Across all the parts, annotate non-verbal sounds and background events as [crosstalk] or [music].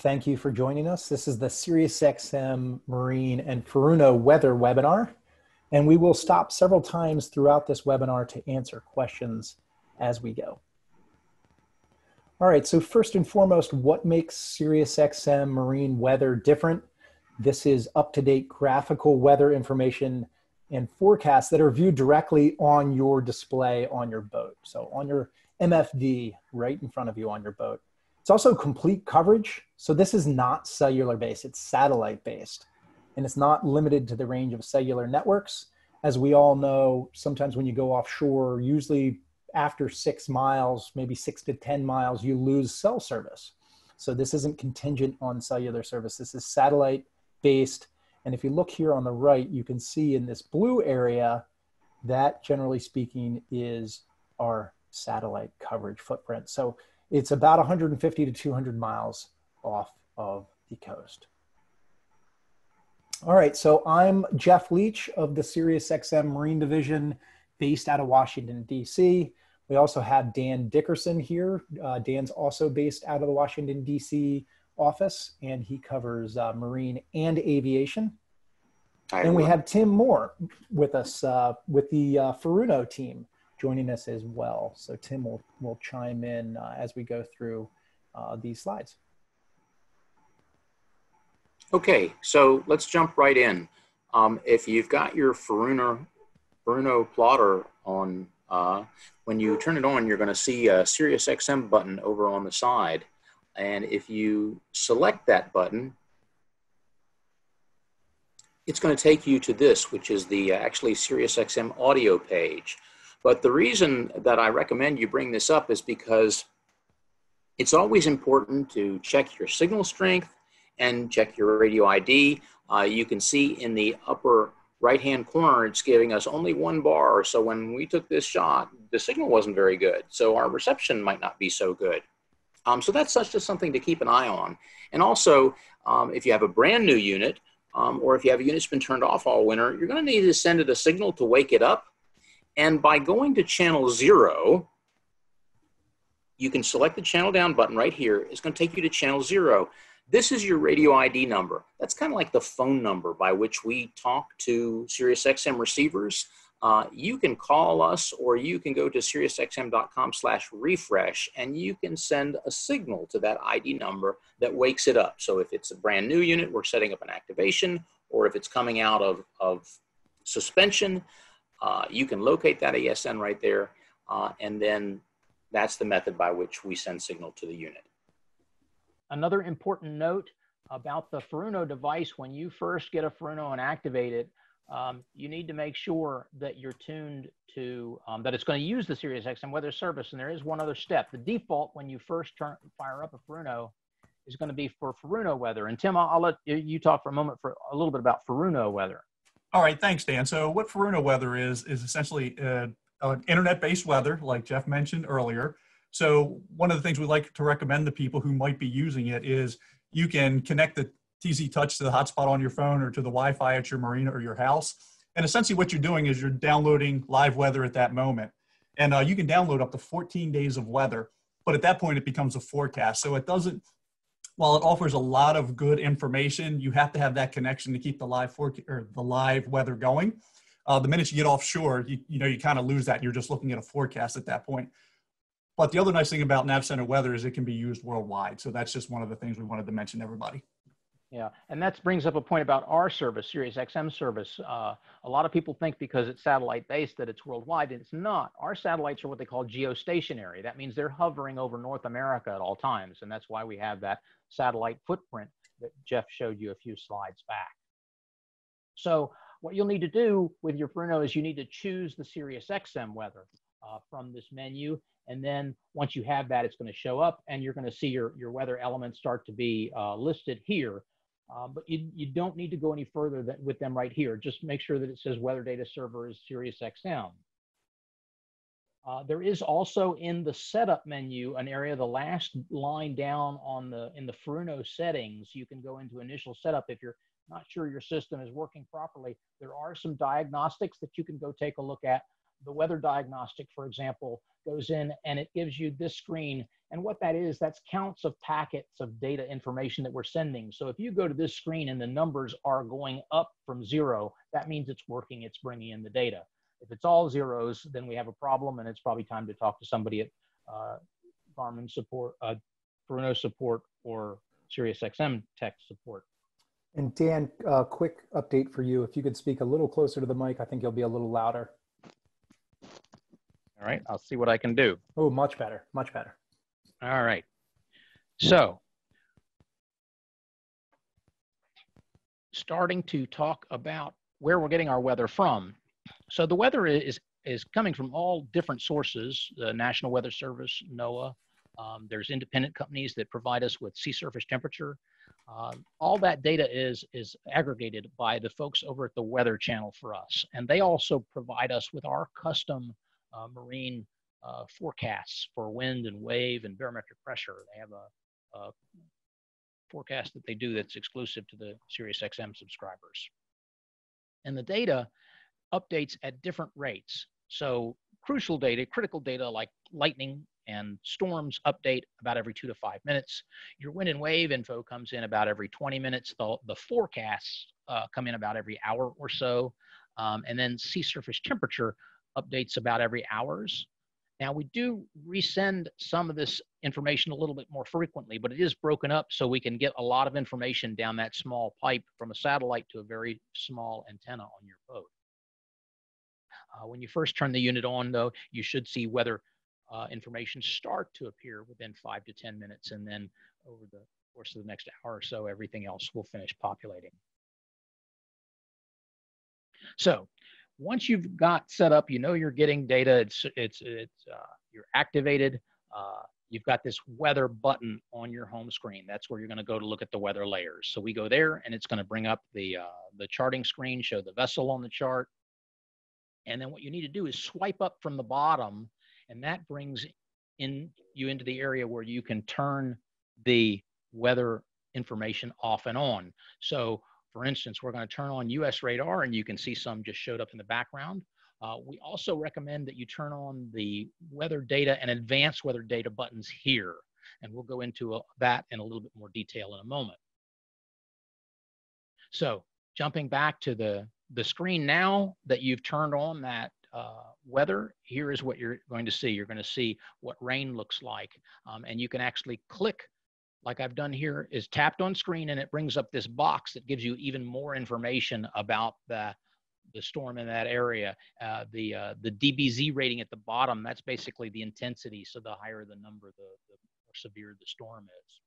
Thank you for joining us. This is the SiriusXM Marine and Furuno Weather webinar, and we will stop several times throughout this webinar to answer questions as we go. All right, so first and foremost, what makes SiriusXM Marine Weather different? This is up-to-date graphical weather information and forecasts that are viewed directly on your display on your boat. So on your MFD right in front of you on your boat. It's also complete coverage. So this is not cellular based, it's satellite based. And it's not limited to the range of cellular networks. As we all know, sometimes when you go offshore, usually after six miles, maybe six to 10 miles, you lose cell service. So this isn't contingent on cellular service. This is satellite based. And if you look here on the right, you can see in this blue area, that generally speaking is our satellite coverage footprint. So it's about 150 to 200 miles off of the coast. All right, so I'm Jeff Leach of the SiriusXM Marine Division based out of Washington, D.C. We also have Dan Dickerson here. Uh, Dan's also based out of the Washington, D.C. office, and he covers uh, marine and aviation. Hi, and we have Tim Moore with us uh, with the uh, Furuno team joining us as well. So Tim will, will chime in uh, as we go through uh, these slides. Okay, so let's jump right in. Um, if you've got your Furuno, Furuno plotter on, uh, when you turn it on, you're going to see a Sirius XM button over on the side. And if you select that button, it's going to take you to this, which is the uh, actually SiriusXM audio page. But the reason that I recommend you bring this up is because it's always important to check your signal strength and check your radio ID. Uh, you can see in the upper right hand corner, it's giving us only one bar. So when we took this shot, the signal wasn't very good. So our reception might not be so good. Um, so that's such just something to keep an eye on. And also, um, if you have a brand new unit, um, or if you have a unit that's been turned off all winter, you're going to need to send it a signal to wake it up and by going to channel zero, you can select the channel down button right here. It's going to take you to channel zero. This is your radio ID number. That's kind of like the phone number by which we talk to SiriusXM receivers. Uh, you can call us or you can go to SiriusXM.com slash refresh and you can send a signal to that ID number that wakes it up. So if it's a brand new unit, we're setting up an activation, or if it's coming out of, of suspension, uh, you can locate that ASN right there, uh, and then that's the method by which we send signal to the unit. Another important note about the Furuno device, when you first get a Furuno and activate it, um, you need to make sure that you're tuned to, um, that it's going to use the SiriusXM weather service. And there is one other step. The default when you first turn, fire up a Furuno is going to be for Furuno weather. And Tim, I'll, I'll let you talk for a moment for a little bit about Furuno weather. All right, thanks, Dan. So what Furuno weather is is essentially uh, an internet-based weather, like Jeff mentioned earlier. So one of the things we like to recommend to people who might be using it is you can connect the TZ Touch to the hotspot on your phone or to the Wi-Fi at your marina or your house. And essentially what you're doing is you're downloading live weather at that moment. And uh, you can download up to 14 days of weather, but at that point it becomes a forecast. So it doesn't while it offers a lot of good information, you have to have that connection to keep the live for, or the live weather going. Uh, the minute you get offshore, you, you know, you kind of lose that. You're just looking at a forecast at that point. But the other nice thing about Nav Center weather is it can be used worldwide. So that's just one of the things we wanted to mention to everybody. Yeah, and that brings up a point about our service, Sirius XM service. Uh, a lot of people think because it's satellite based that it's worldwide, and it's not. Our satellites are what they call geostationary. That means they're hovering over North America at all times, and that's why we have that satellite footprint that Jeff showed you a few slides back. So what you'll need to do with your Furuno is you need to choose the Sirius XM weather uh, from this menu. And then once you have that, it's going to show up and you're going to see your, your weather elements start to be uh, listed here. Uh, but you, you don't need to go any further than, with them right here. Just make sure that it says weather data server is Sirius XM. Uh, there is also in the setup menu an area, the last line down on the in the Furuno settings, you can go into initial setup if you're not sure your system is working properly. There are some diagnostics that you can go take a look at. The weather diagnostic, for example, goes in and it gives you this screen And what that is, that's counts of packets of data information that we're sending. So if you go to this screen and the numbers are going up from zero, that means it's working, it's bringing in the data. If it's all zeros, then we have a problem and it's probably time to talk to somebody at uh, Garmin support, uh, Furuno support, or SiriusXM tech support. And Dan, uh, quick update for you. If you could speak a little closer to the mic, I think you'll be a little louder. All right, I'll see what I can do. Oh, much better, much better. All right. So, starting to talk about where we're getting our weather from. So the weather is is coming from all different sources: the National Weather Service, NOAA. Um, there's independent companies that provide us with sea surface temperature. Uh, all that data is is aggregated by the folks over at the Weather Channel for us, and they also provide us with our custom uh, marine uh, forecasts for wind and wave and barometric pressure. They have a, a forecast that they do that's exclusive to the SiriusXM subscribers. And the data updates at different rates. So crucial data, critical data like lightning and storms update about every two to five minutes. Your wind and wave info comes in about every 20 minutes. The, the forecasts uh, come in about every hour or so. Um, and then sea surface temperature updates about every hours. Now we do resend some of this information a little bit more frequently, but it is broken up so we can get a lot of information down that small pipe from a satellite to a very small antenna on your boat. Uh, when you first turn the unit on though, you should see weather uh, information start to appear within five to 10 minutes and then over the course of the next hour or so, everything else will finish populating. So once you've got set up, you know you're getting data. It's it's it's uh, you're activated. Uh, you've got this weather button on your home screen. That's where you're going to go to look at the weather layers. So we go there, and it's going to bring up the uh, the charting screen, show the vessel on the chart, and then what you need to do is swipe up from the bottom, and that brings in you into the area where you can turn the weather information off and on. So for instance, we're going to turn on US radar and you can see some just showed up in the background. Uh, we also recommend that you turn on the weather data and advanced weather data buttons here. And we'll go into a, that in a little bit more detail in a moment. So jumping back to the, the screen now that you've turned on that uh, weather, here is what you're going to see. You're going to see what rain looks like. Um, and you can actually click like I've done here, is tapped on screen and it brings up this box that gives you even more information about the, the storm in that area. Uh, the, uh, the DBZ rating at the bottom, that's basically the intensity. So the higher the number, the, the more severe the storm is.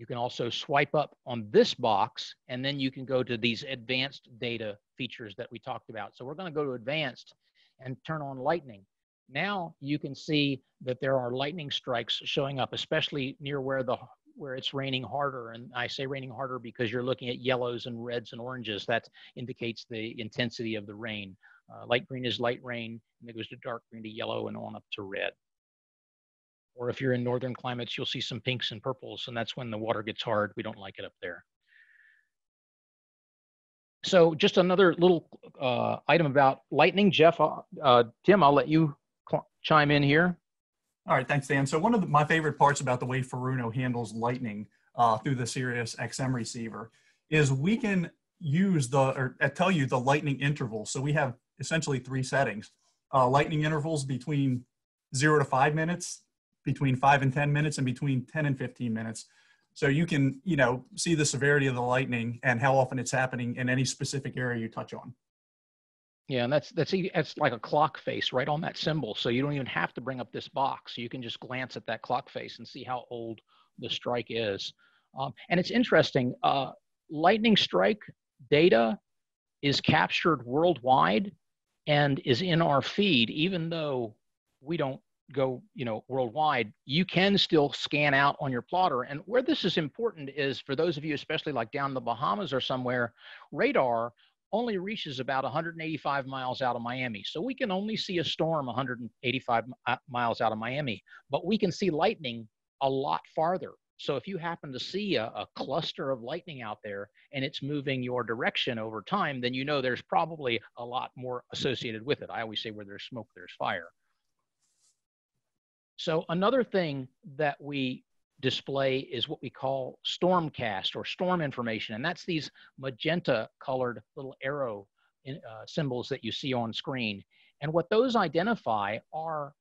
You can also swipe up on this box and then you can go to these advanced data features that we talked about. So we're gonna go to advanced and turn on lightning. Now you can see that there are lightning strikes showing up, especially near where the where it's raining harder. And I say raining harder because you're looking at yellows and reds and oranges. That indicates the intensity of the rain. Uh, light green is light rain, and it goes to dark green to yellow and on up to red. Or if you're in northern climates, you'll see some pinks and purples, and that's when the water gets hard. We don't like it up there. So just another little uh, item about lightning. Jeff, uh, uh Tim, I'll let you chime in here? All right, thanks, Dan. So one of the, my favorite parts about the way Furuno handles Lightning uh, through the Sirius XM receiver is we can use the or uh, tell you the lightning interval. So we have essentially three settings: uh, lightning intervals between zero to five minutes, between five and ten minutes, and between ten and fifteen minutes. So you can you know see the severity of the lightning and how often it's happening in any specific area you touch on. Yeah, and that's that's that's like a clock face right on that symbol. So you don't even have to bring up this box. You can just glance at that clock face and see how old the strike is. Um, and it's interesting. Uh, lightning strike data is captured worldwide and is in our feed, even though we don't go you know worldwide you can still scan out on your plotter and where this is important is for those of you especially like down in the bahamas or somewhere radar only reaches about 185 miles out of Miami. So we can only see a storm 185 uh, miles out of Miami, but we can see lightning a lot farther. So if you happen to see a, a, cluster of lightning out there and it's moving your direction over time, then you know there's probably a lot more associated with it. I always say where there's smoke, there's fire. So another thing that we display is what we call stormcast or storm information. And that's these magenta colored little arrow in, uh, symbols that you see on screen. And what those identify are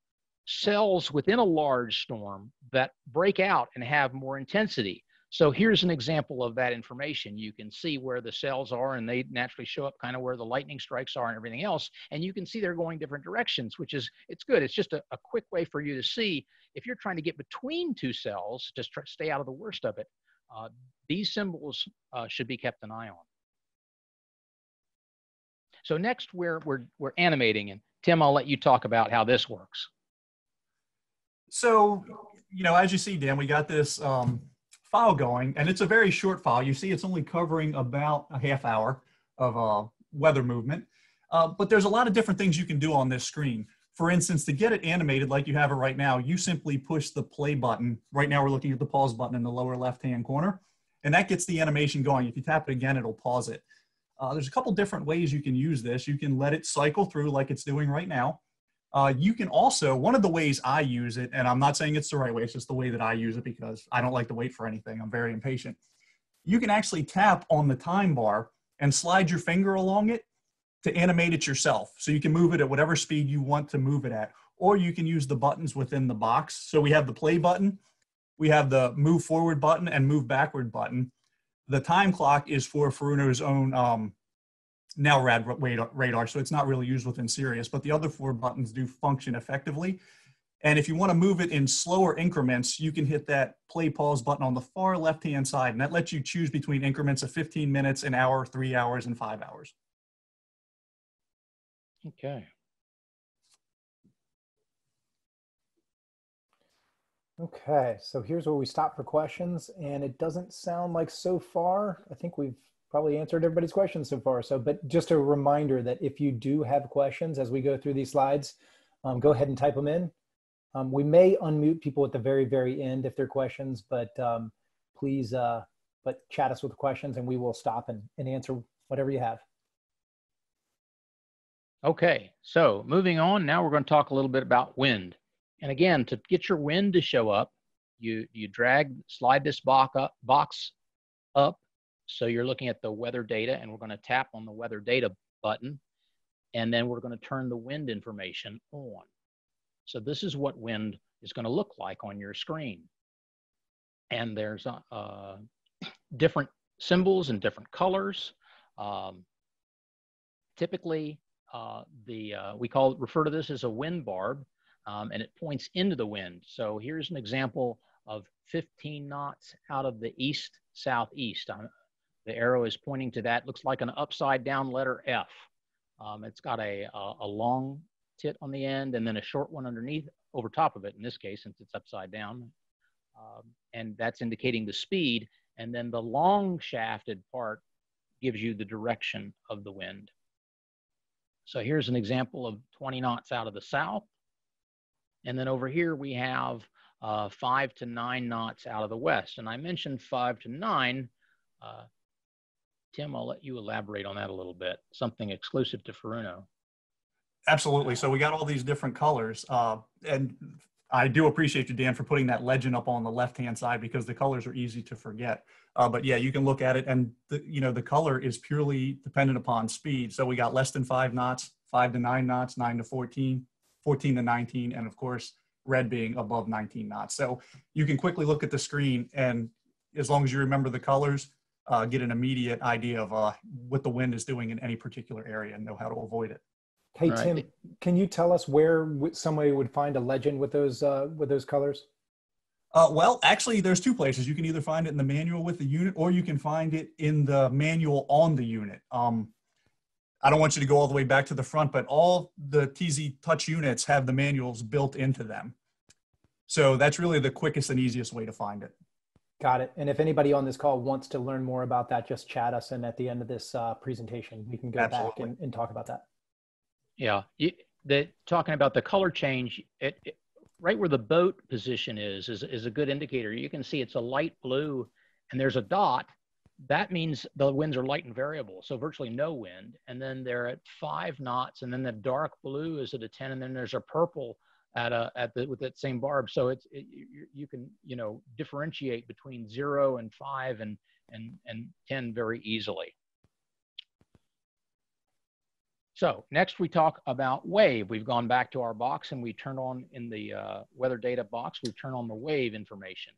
cells within a large storm that break out and have more intensity. So here's an example of that information. You can see where the cells are and they naturally show up kind of where the lightning strikes are and everything else. And you can see they're going different directions, which is, it's good. It's just a, a quick way for you to see if you're trying to get between two cells, just try, stay out of the worst of it. Uh, these symbols uh, should be kept an eye on. So next we're, we're, we're animating and Tim, I'll let you talk about how this works. So, you know, as you see, Dan, we got this um, file going, and it's a very short file. You see, it's only covering about a half hour of uh, weather movement. Uh, but there's a lot of different things you can do on this screen. For instance, to get it animated like you have it right now, you simply push the play button. Right now, we're looking at the pause button in the lower left-hand corner, and that gets the animation going. If you tap it again, it'll pause it. Uh, there's a couple different ways you can use this. You can let it cycle through like it's doing right now. Uh, you can also, one of the ways I use it, and I'm not saying it's the right way, it's just the way that I use it because I don't like to wait for anything. I'm very impatient. You can actually tap on the time bar and slide your finger along it to animate it yourself. So you can move it at whatever speed you want to move it at, or you can use the buttons within the box. So we have the play button, we have the move forward button and move backward button. The time clock is for Furuno's own um, NOWRAD radar, so it's not really used within Sirius, but the other four buttons do function effectively. And if you want to move it in slower increments, you can hit that play pause button on the far left-hand side, and that lets you choose between increments of 15 minutes, an hour, three hours, and five hours. Okay. Okay, so here's where we stop for questions, and it doesn't sound like so far, I think we've probably answered everybody's questions so far. So, but just a reminder that if you do have questions as we go through these slides, um, go ahead and type them in. Um, we may unmute people at the very, very end if they're questions, but um, please, uh, but chat us with questions and we will stop and, and answer whatever you have. Okay, so moving on, now we're going to talk a little bit about wind. And again, to get your wind to show up, you, you drag, slide this box up, box up so you're looking at the weather data and we're going to tap on the weather data button and then we're going to turn the wind information on. So this is what wind is going to look like on your screen. And there's uh, uh, different symbols and different colors. Um, typically, uh, the uh, we call refer to this as a wind barb, um, and it points into the wind. So here's an example of 15 knots out of the east southeast. The arrow is pointing to that. Looks like an upside down letter F. Um, it's got a, a, a, long tit on the end and then a short one underneath over top of it in this case since it's upside down. Um, and that's indicating the speed. And then the long shafted part gives you the direction of the wind. So here's an example of 20 knots out of the south. And then over here we have uh, five to nine knots out of the west. And I mentioned five to nine uh, Tim, I'll let you elaborate on that a little bit. Something exclusive to Furuno. Absolutely. So we got all these different colors, uh, and I do appreciate you, Dan, for putting that legend up on the left-hand side because the colors are easy to forget. Uh, but yeah, you can look at it, and the, you know the color is purely dependent upon speed. So we got less than five knots, five to nine knots, nine to 14, 14 to 19, and of course red being above 19 knots. So you can quickly look at the screen, and as long as you remember the colors, uh, get an immediate idea of uh, what the wind is doing in any particular area and know how to avoid it. Hey right. Tim, can you tell us where somebody would find a legend with those uh, with those colors? Uh, well, actually, there's two places. You can either find it in the manual with the unit, or you can find it in the manual on the unit. Um, I don't want you to go all the way back to the front, but all the TZ Touch units have the manuals built into them. So that's really the quickest and easiest way to find it. Got it. And if anybody on this call wants to learn more about that, just chat us. And at the end of this uh, presentation, we can go Absolutely. back and, and, talk about that. Yeah. You, the, talking about the color change, it, it, right where the boat position is, is, is a good indicator. You can see it's a light blue and there's a dot. That means the winds are light and variable. So virtually no wind. And then they're at five knots. And then the dark blue is at a 10. And then there's a purple at a at the with that same barb. So it's it, you, you can you know differentiate between zero and five and and and ten very easily. So next we talk about wave. We've gone back to our box and we turn on in the uh, weather data box, we turn on the wave information.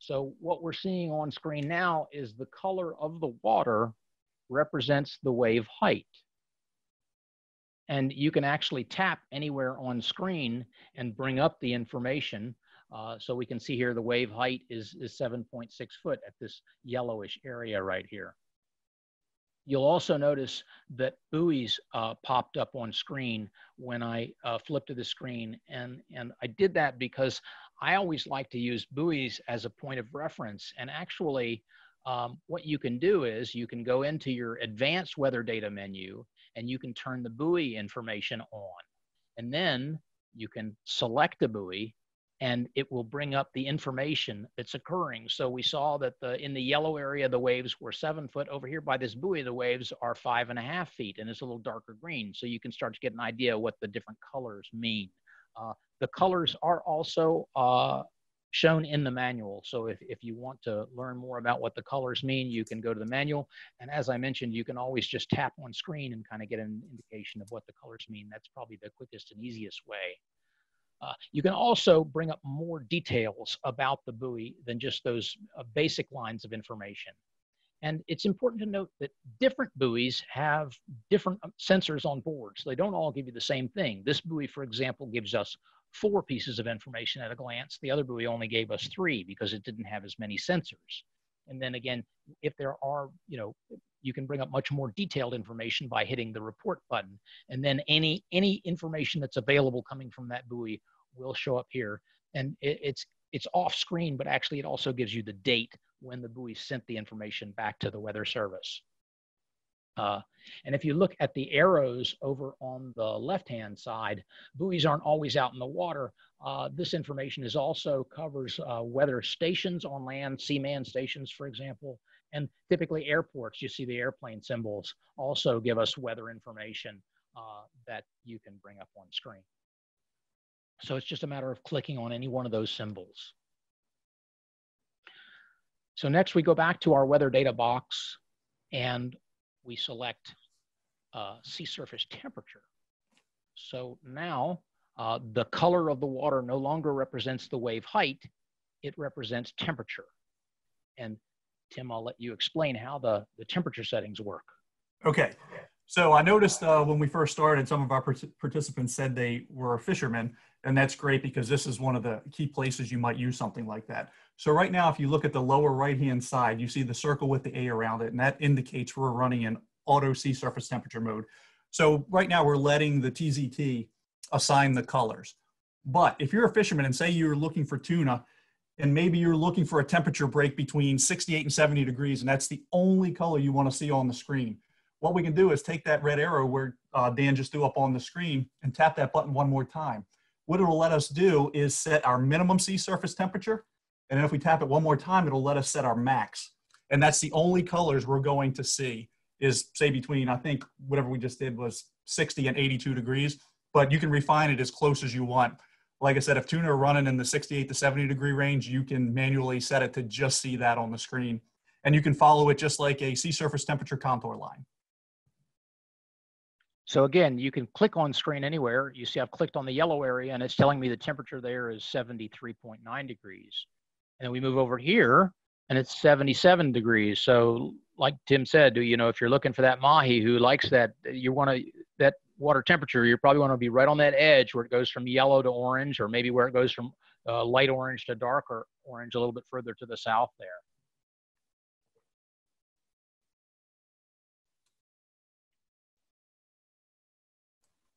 So what we're seeing on screen now is the color of the water represents the wave height. And you can actually tap anywhere on screen and bring up the information. Uh, so we can see here the wave height is, is 7.6 foot at this yellowish area right here. You'll also notice that buoys uh, popped up on screen when I uh, flipped to the screen. And, and I did that because I always like to use buoys as a point of reference. And actually, um, what you can do is you can go into your advanced weather data menu and you can turn the buoy information on. And then you can select a buoy and it will bring up the information that's occurring. So we saw that the, in the yellow area, the waves were seven foot. Over here by this buoy, the waves are five and a half feet, and it's a little darker green. So you can start to get an idea what the different colors mean. Uh, the colors are also uh, shown in the manual. So if, if you want to learn more about what the colors mean, you can go to the manual. And as I mentioned, you can always just tap on screen and kind of get an indication of what the colors mean. That's probably the quickest and easiest way. Uh, you can also bring up more details about the buoy than just those uh, basic lines of information. And it's important to note that different buoys have different um, sensors on board, so they don't all give you the same thing. This buoy, for example, gives us four pieces of information at a glance. The other buoy only gave us three because it didn't have as many sensors. And then again, if there are, you know, you can bring up much more detailed information by hitting the report button. And then any, any information that's available coming from that buoy will show up here. And it, it's, it's off screen, but actually it also gives you the date when the buoy sent the information back to the weather service. Uh, and if you look at the arrows over on the left-hand side, buoys aren't always out in the water. Uh, this information is also covers uh, weather stations on land, C-MAN stations, for example, and typically airports, you see the airplane symbols also give us weather information uh, that you can bring up on screen. So it's just a matter of clicking on any one of those symbols. So next we go back to our weather data box and we select uh, sea surface temperature. So now uh, the color of the water no longer represents the wave height, it represents temperature. And Tim, I'll let you explain how the, the temperature settings work. Okay. So I noticed uh, when we first started, some of our participants said they were fishermen, and that's great because this is one of the key places you might use something like that. So right now, if you look at the lower right-hand side, you see the circle with the A around it, and that indicates we're running in auto sea surface temperature mode. So right now we're letting the TZT assign the colors. But if you're a fisherman and say you're looking for tuna, and maybe you're looking for a temperature break between 68 and 70 degrees, and that's the only color you want to see on the screen. What we can do is take that red arrow where uh, Dan just threw up on the screen and tap that button one more time. What it'll let us do is set our minimum sea surface temperature, and if we tap it one more time, it'll let us set our max. And that's the only colors we're going to see is say between, I think whatever we just did was 60 and 82 degrees, but you can refine it as close as you want like I said, if tuna are running in the 68 to 70 degree range, you can manually set it to just see that on the screen. And you can follow it just like a sea surface temperature contour line. So again, you can click on screen anywhere. You see I've clicked on the yellow area and it's telling me the temperature there is 73.9 degrees. And then we move over here and it's 77 degrees. So like Tim said, do you know, if you're looking for that mahi who likes that, you want to, that water temperature, you probably want to be right on that edge where it goes from yellow to orange, or maybe where it goes from uh, light orange to darker orange a little bit further to the south there.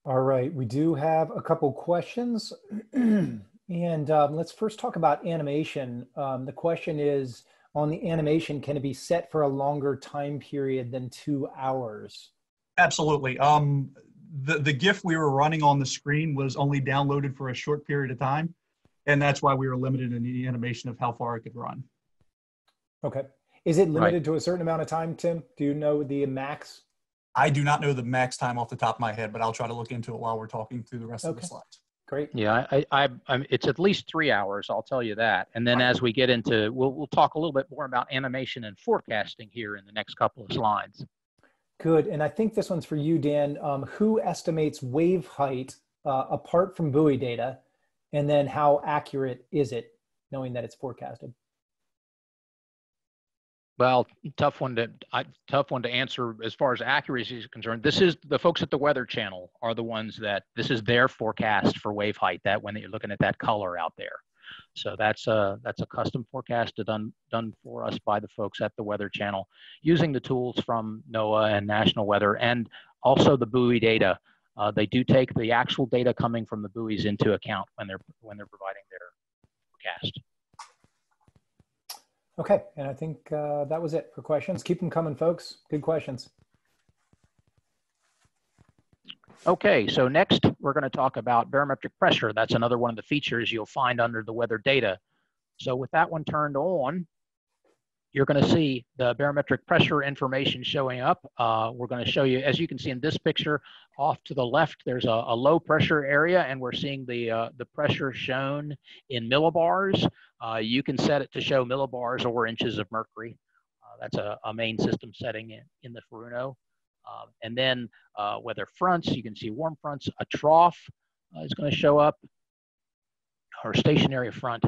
All right, we do have a couple questions. [clears throat] and um, let's first talk about animation. Um, the question is, on the animation, can it be set for a longer time period than two hours? Absolutely. Um, the, the GIF we were running on the screen was only downloaded for a short period of time. And that's why we were limited in the animation of how far it could run. Okay. Is it limited right. to a certain amount of time, Tim? Do you know the max? I do not know the max time off the top of my head, but I'll try to look into it while we're talking through the rest okay. of the slides. Great. Yeah, I, I, I'm, it's at least three hours. I'll tell you that. And then as we get into, we'll, we'll talk a little bit more about animation and forecasting here in the next couple of slides. Good. And I think this one's for you, Dan. Um, who estimates wave height uh, apart from buoy data? And then how accurate is it, knowing that it's forecasted? Well, tough one to I, tough one to answer as far as accuracy is concerned. This is the folks at the Weather Channel are the ones that this is their forecast for wave height. That when you're looking at that color out there, so that's a that's a custom forecast done done for us by the folks at the Weather Channel using the tools from NOAA and National Weather and also the buoy data. Uh, they do take the actual data coming from the buoys into account when they're when they're providing their forecast. Okay, and I think uh, that was it for questions. Keep them coming, folks. Good questions. Okay, so next we're going to talk about barometric pressure. That's another one of the features you'll find under the weather data. So with that one turned on, you're going to see the barometric pressure information showing up. Uh, we're going to show you, as you can see in this picture, off to the left, there's a, a low pressure area, and we're seeing the, uh, the pressure shown in millibars. Uh, you can set it to show millibars or inches of mercury. Uh, that's a, a, main system setting in, in the Furuno. Um, and then uh, weather fronts, you can see warm fronts, a trough uh, is going to show up, or stationary front.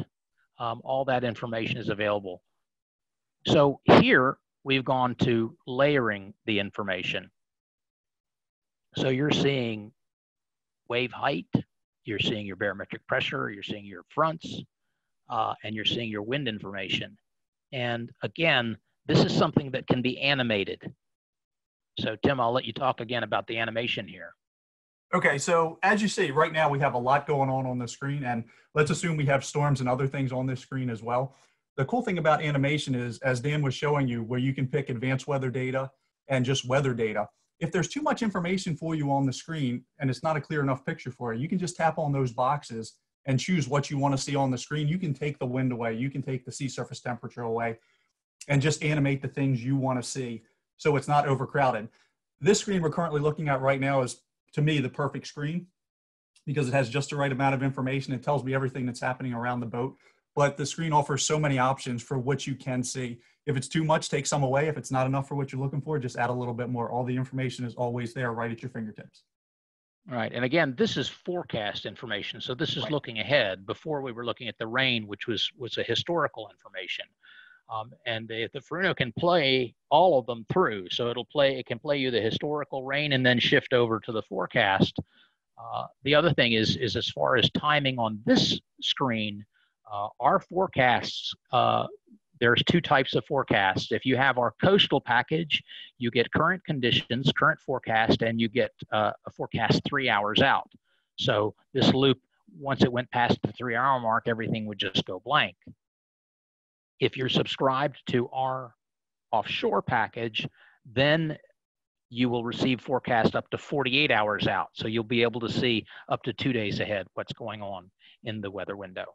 Um, all that information is available. So here we've gone to layering the information. So you're seeing wave height, you're seeing your barometric pressure, you're seeing your fronts, uh, and you're seeing your wind information. And again, this is something that can be animated. So Tim, I'll let you talk again about the animation here. Okay, so as you see, right now we have a lot going on on the screen, and let's assume we have storms and other things on this screen as well the cool thing about animation is, as Dan was showing you, where you can pick advanced weather data and just weather data. If there's too much information for you on the screen and it's not a clear enough picture for you, you can just tap on those boxes and choose what you want to see on the screen. You can take the wind away, you can take the sea surface temperature away, and just animate the things you want to see so it's not overcrowded. This screen we're currently looking at right now is, to me, the perfect screen because it has just the right amount of information. It tells me everything that's happening around the boat but the screen offers so many options for what you can see. If it's too much, take some away. If it's not enough for what you're looking for, just add a little bit more. All the information is always there right at your fingertips. Right. And again, this is forecast information. So this is right. looking ahead. Before we were looking at the rain, which was was a historical information. Um, and the, the Furuno can play all of them through. So it'll play, it can play you the historical rain and then shift over to the forecast. Uh, the other thing is, is as far as timing on this screen, uh, our forecasts, uh, there's two types of forecasts. If you have our coastal package, you get current conditions, current forecast, and you get uh, a forecast three hours out. So this loop, once it went past the three hour mark, everything would just go blank. If you're subscribed to our offshore package, then you will receive forecast up to 48 hours out. So you'll be able to see up to two days ahead what's going on in the weather window.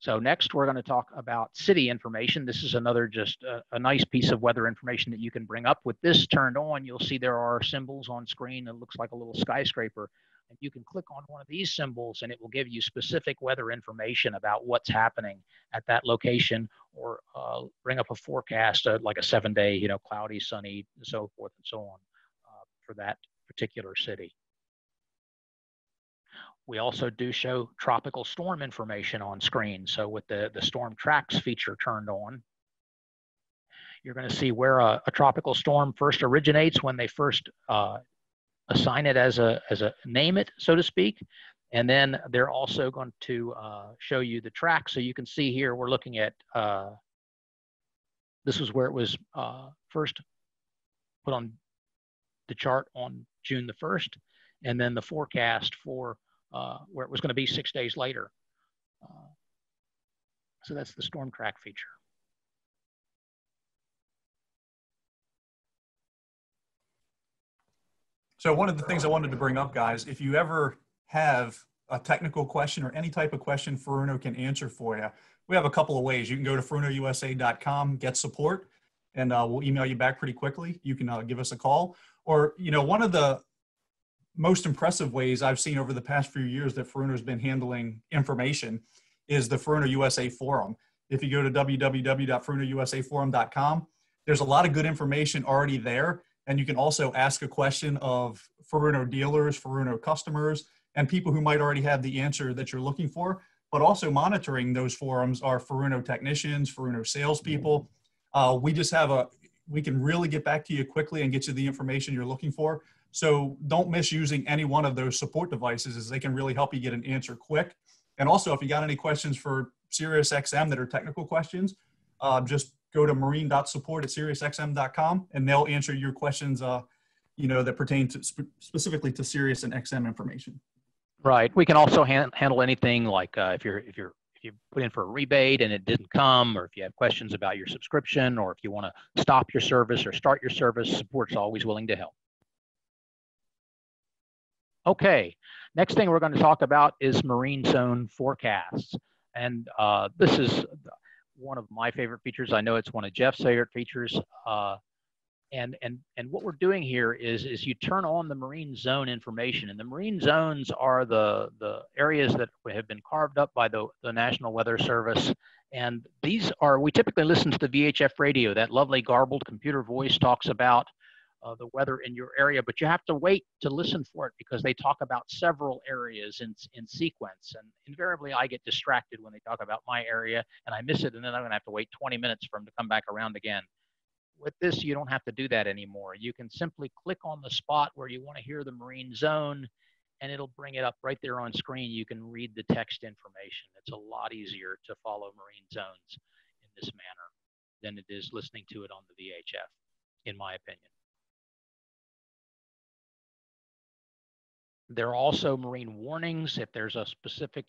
So next, we're going to talk about city information. This is another just a, a, nice piece of weather information that you can bring up. With this turned on, you'll see there are symbols on screen. It looks like a little skyscraper. And you can click on one of these symbols and it will give you specific weather information about what's happening at that location or uh, bring up a forecast, uh, like a seven day, you know, cloudy, sunny, and so forth and so on uh, for that particular city. We also do show tropical storm information on screen. So with the, the storm tracks feature turned on, you're going to see where a, a, tropical storm first originates when they first uh, assign it as a, as a name it, so to speak. And then they're also going to uh, show you the track. So you can see here, we're looking at, uh, this was where it was uh, first put on the chart on June the 1st. And then the forecast for uh, where it was going to be six days later. Uh, so that's the storm track feature. So one of the things I wanted to bring up, guys, if you ever have a technical question or any type of question Furuno can answer for you, we have a couple of ways. You can go to furunousa.com, get support, and uh, we'll email you back pretty quickly. You can uh, give us a call, Or, you know, one of the most impressive ways I've seen over the past few years that Furuno's been handling information is the Furuno USA Forum. If you go to www.furunousaforum.com, there's a lot of good information already there. And you can also ask a question of Furuno dealers, Furuno customers, and people who might already have the answer that you're looking for. But also monitoring those forums are Furuno technicians, Furuno salespeople. Uh, we just have a, we can really get back to you quickly and get you the information you're looking for. So don't miss using any one of those support devices as they can really help you get an answer quick. And also, if you got any questions for SiriusXM that are technical questions, uh, just go to marine.support at SiriusXM.com and they'll answer your questions, uh, you know, that pertain to sp- specifically to Sirius and XM information. Right. We can also han- handle anything like uh, if you're if you're if you put in for a rebate and it didn't come, or if you have questions about your subscription, or if you want to stop your service or start your service, support's always willing to help. Okay, next thing we're going to talk about is marine zone forecasts. And uh, this is one of my favorite features. I know it's one of Jeff's favorite features. Uh, and and and what we're doing here is is you turn on the marine zone information and the marine zones are the the areas that have been carved up by the, the national weather service and these are we typically listen to the vhf radio that lovely garbled computer voice talks about uh, the weather in your area but you have to wait to listen for it because they talk about several areas in, in sequence and invariably i get distracted when they talk about my area and i miss it and then i'm going to have to wait 20 minutes for them to come back around again with this, you don't have to do that anymore. You can simply click on the spot where you want to hear the marine zone and it'll bring it up right there on screen. You can read the text information. It's a lot easier to follow marine zones in this manner than it is listening to it on the VHF, in my opinion. There are also marine warnings. If there's a specific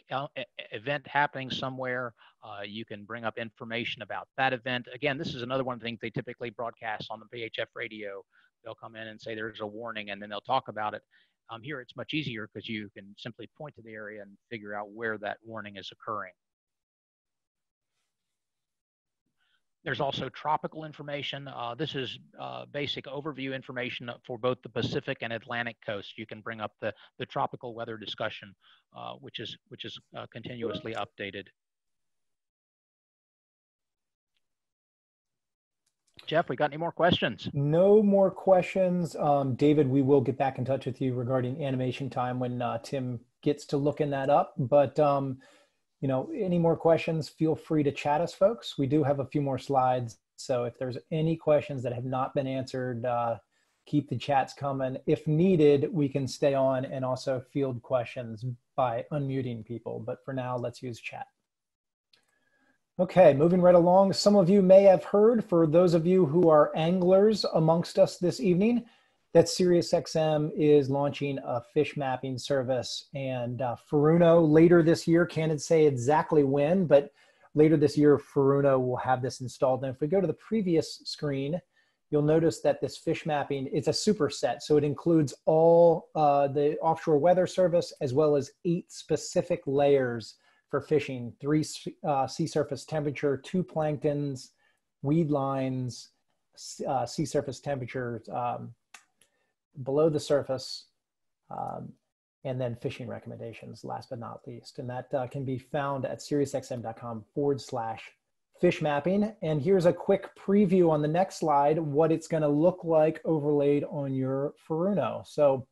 event happening somewhere, uh, you can bring up information about that event. Again, this is another one of the things they typically broadcast on the VHF radio. They'll come in and say there's a warning, and then they'll talk about it. Um, here, it's much easier because you can simply point to the area and figure out where that warning is occurring. There's also tropical information. Uh, this is uh, basic overview information for both the Pacific and Atlantic coast. You can bring up the, the tropical weather discussion, uh, which is, which is uh, continuously updated. Jeff, we got any more questions? No more questions. Um, David, we will get back in touch with you regarding animation time when uh, Tim gets to looking that up. But um, you know, any more questions, feel free to chat us, folks. We do have a few more slides. So if there's any questions that have not been answered, uh, keep the chats coming. If needed, we can stay on and also field questions by unmuting people. But for now, let's use chat. Okay, moving right along. Some of you may have heard, for those of you who are anglers amongst us this evening, that SiriusXM is launching a fish mapping service. And uh, Furuno later this year, can't say exactly when, but later this year, Furuno will have this installed. And if we go to the previous screen, you'll notice that this fish mapping is a superset. So it includes all uh, the offshore weather service as well as eight specific layers for fishing, three uh, sea surface temperature, two planktons, weed lines, uh, sea surface temperature, um, below the surface, um, and then fishing recommendations, last but not least. And that uh, can be found at SiriusXM.com forward slash fish mapping. And here's a quick preview on the next slide, what it's gonna look like overlaid on your Furuno. So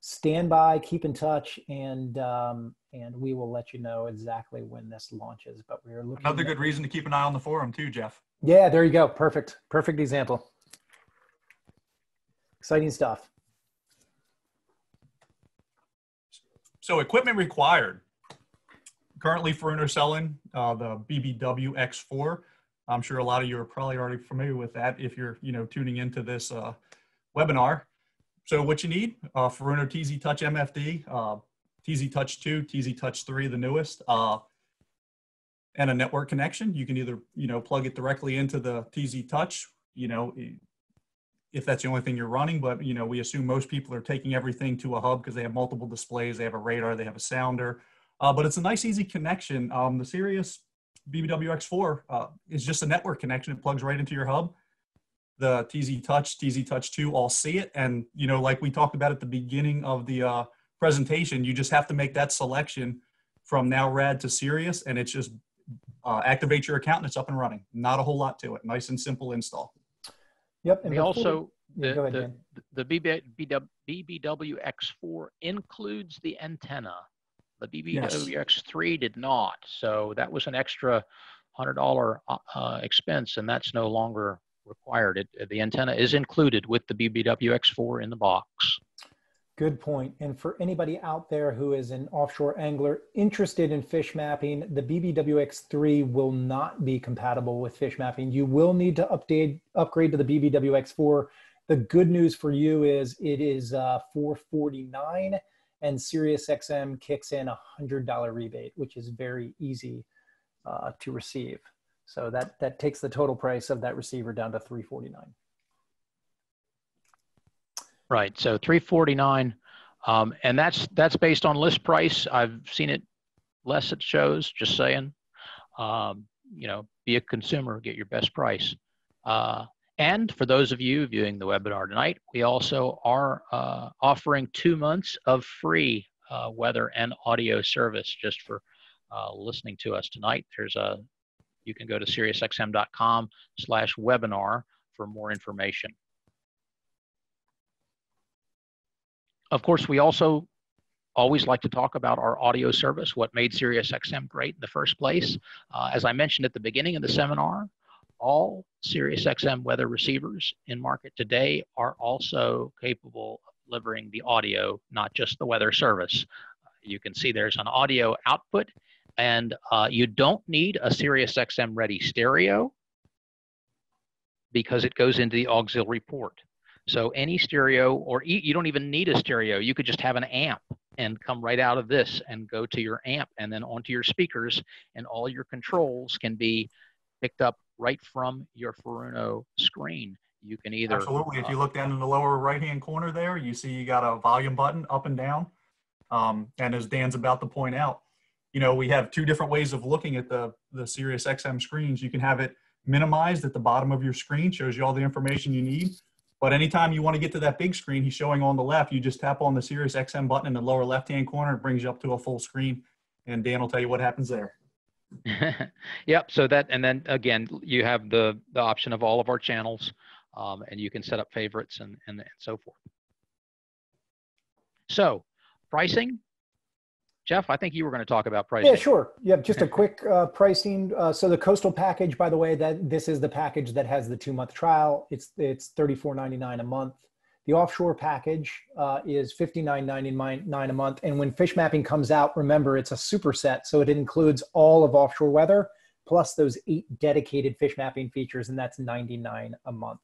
stand by, keep in touch, and um, and we will let you know exactly when this launches. But we're looking another good reason to keep an eye on the forum too, Jeff. Yeah, there you go. Perfect. Perfect example. Exciting stuff. So equipment required. Currently, Furuno selling uh, the BBWX4. I'm sure a lot of you are probably already familiar with that if you're, you know, tuning into this uh, webinar. So what you need, uh, Furuno TZ Touch MFD, uh, TZ Touch 2, TZ Touch 3, the newest, uh, and a network connection. You can either, you know, plug it directly into the TZ Touch, you know, if that's the only thing you're running. But you know, we assume most people are taking everything to a hub because they have multiple displays. They have a radar. They have a sounder. Uh, but it's a nice, easy connection. Um, the Sirius BBWX4 uh, is just a network connection. It plugs right into your hub. the TZ Touch, TZ Touch 2 all see it. And, you know, like we talked about at the beginning of the uh, presentation, you just have to make that selection from now rad to Sirius and it's just uh, activate your account and it's up and running. Not a whole lot to it. Nice and simple install. Yep. And we also, the, ahead, the, the BB, BW, BBW X4 includes the antenna. The BBW yes. X3 did not. So that was an extra $100 uh, uh, expense and that's no longer required. It, the antenna is included with the BBWX4 in the box. Good point. And for anybody out there who is an offshore angler interested in fish mapping, the BBWX3 will not be compatible with fish mapping. You will need to update, upgrade to the BBWX4. The good news for you is it is uh, 449 and SiriusXM kicks in a $100 rebate, which is very easy uh, to receive. So that, that takes the total price of that receiver down to 349. Right. So 349, um, and that's that's based on list price. I've seen it less at shows. Just saying. Um, you know, be a consumer, get your best price. Uh, and for those of you viewing the webinar tonight, we also are uh, offering two months of free uh, weather and audio service just for uh, listening to us tonight. There's a you can go to SiriusXM.com slash webinar for more information. Of course, we also always like to talk about our audio service, what made SiriusXM great in the first place. Uh, as I mentioned at the beginning of the seminar, all SiriusXM weather receivers in market today are also capable of delivering the audio, not just the weather service. You can see there's an audio output, and uh, you don't need a SiriusXM ready stereo because it goes into the auxiliary port. So any stereo, or you don't even need a stereo. You could just have an amp and come right out of this and go to your amp and then onto your speakers, and all your controls can be picked up right from your Furuno screen. You can either absolutely. If you look down in the lower right-hand corner there, you see you got a volume button up and down. Um, and as Dan's about to point out, you know we have two different ways of looking at the the SiriusXM screens. You can have it minimized at the bottom of your screen, shows you all the information you need but anytime you want to get to that big screen he's showing on the left, you just tap on the SiriusXM button in the lower left-hand corner. It brings you up to a full screen, and Dan will tell you what happens there. [laughs] yep. So that, and then again, you have the the option of all of our channels, um, and you can set up favorites and, and and so forth. So, pricing. Jeff, I think you were going to talk about pricing. Yeah, sure. Yeah, just a [laughs] quick uh, pricing. Uh, so the coastal package, by the way, that this is the package that has the two month trial. It's it's thirty four ninety nine a month. The offshore package uh, is fifty nine ninety nine a month. And when fish mapping comes out, remember it's a superset, so it includes all of offshore weather plus those eight dedicated fish mapping features, and that's ninety nine a month.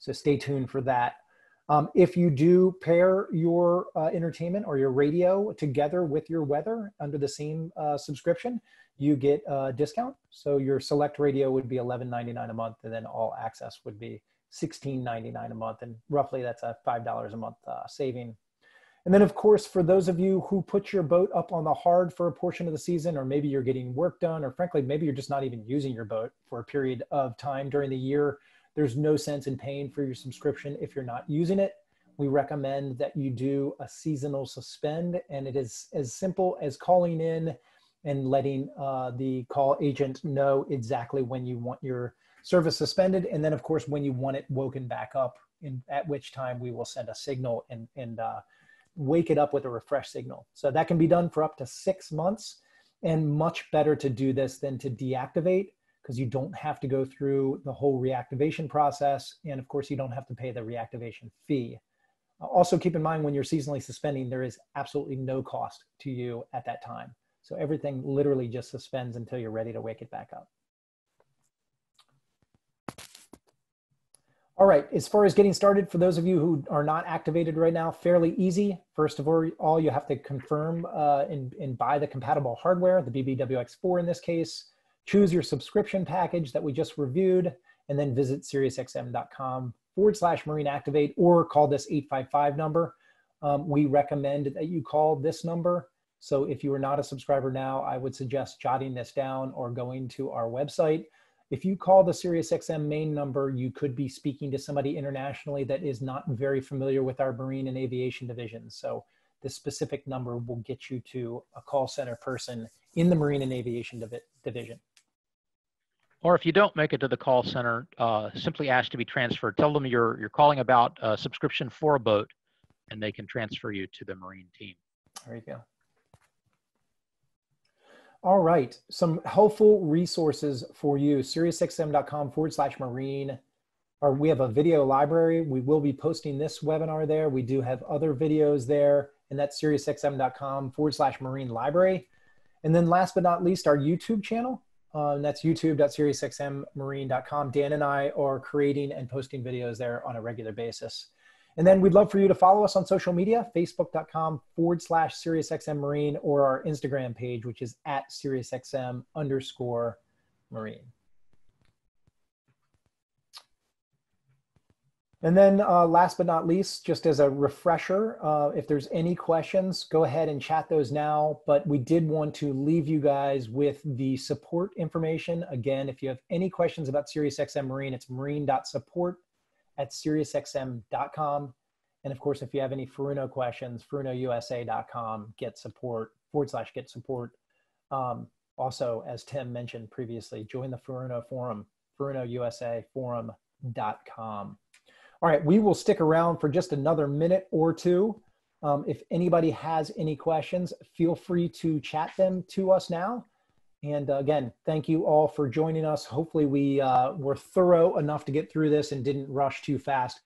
So stay tuned for that. Um, if you do pair your uh, entertainment or your radio together with your weather under the same uh, subscription, you get a discount. So your select radio would be $11.99 a month, and then all access would be $16.99 a month. And roughly that's a $5 a month uh, saving. And then, of course, for those of you who put your boat up on the hard for a portion of the season, or maybe you're getting work done, or frankly, maybe you're just not even using your boat for a period of time during the year, there's no sense in paying for your subscription if you're not using it. We recommend that you do a seasonal suspend, and it is as simple as calling in and letting uh, the call agent know exactly when you want your service suspended, and then of course when you want it woken back up. In, at which time we will send a signal and, and uh, wake it up with a refresh signal. So that can be done for up to six months, and much better to do this than to deactivate because you don't have to go through the whole reactivation process. And of course, you don't have to pay the reactivation fee. Also, keep in mind when you're seasonally suspending, there is absolutely no cost to you at that time. So everything literally just suspends until you're ready to wake it back up. All right, as far as getting started, for those of you who are not activated right now, fairly easy. First of all, you have to confirm uh, and, and buy the compatible hardware, the BBWX4 in this case choose your subscription package that we just reviewed, and then visit SiriusXM.com forward slash Marine Activate or call this 855 number. Um, we recommend that you call this number. So if you are not a subscriber now, I would suggest jotting this down or going to our website if you call the SiriusXM main number, you could be speaking to somebody internationally that is not very familiar with our marine and aviation division. So this specific number will get you to a call center person in the marine and aviation divi division. Or if you don't make it to the call center, uh, simply ask to be transferred. Tell them you're, you're calling about a subscription for a boat and they can transfer you to the marine team. There you go. All right, some helpful resources for you. SiriusXM.com forward slash marine. Or we have a video library. We will be posting this webinar there. We do have other videos there, and that's SiriusXM.com forward slash marine library. And then last but not least, our YouTube channel. And that's youtube.siriusxmmarine.com. Dan and I are creating and posting videos there on a regular basis. And then we'd love for you to follow us on social media, facebook.com forward slash SiriusXM Marine or our Instagram page, which is at SiriusXM underscore Marine. And then uh, last but not least, just as a refresher, uh, if there's any questions, go ahead and chat those now. But we did want to leave you guys with the support information. Again, if you have any questions about SiriusXM Marine, it's marine.support at SiriusXM.com. And of course, if you have any Furuno questions, FurunoUSA.com, get support, forward slash get support. Um, also, as Tim mentioned previously, join the Furuno forum, FurunoUSAforum.com. All right, we will stick around for just another minute or two. Um, if anybody has any questions, feel free to chat them to us now. And uh, again, thank you all for joining us. Hopefully we uh, were thorough enough to get through this and didn't rush too fast.